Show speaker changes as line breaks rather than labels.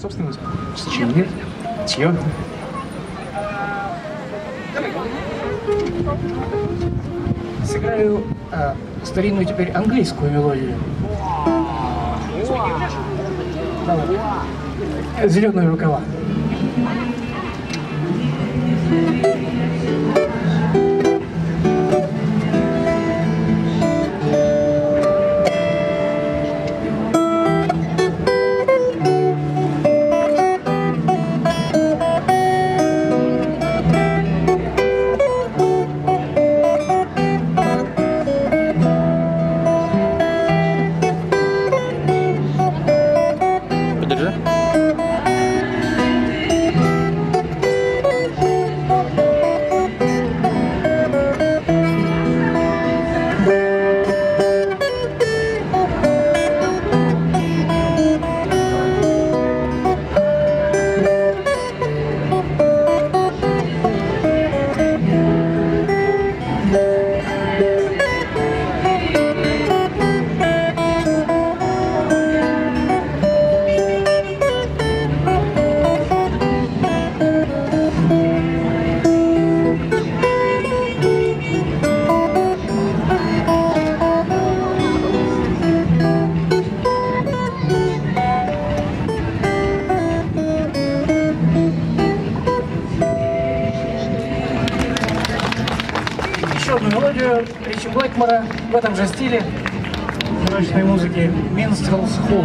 Собственно, сочинение. Чье? Сыграю а, старинную теперь английскую мелодию. Зеленые рукава. Мелодию Ричи Блэкмора в этом же стиле мрачной музыки Minstrel's Hall.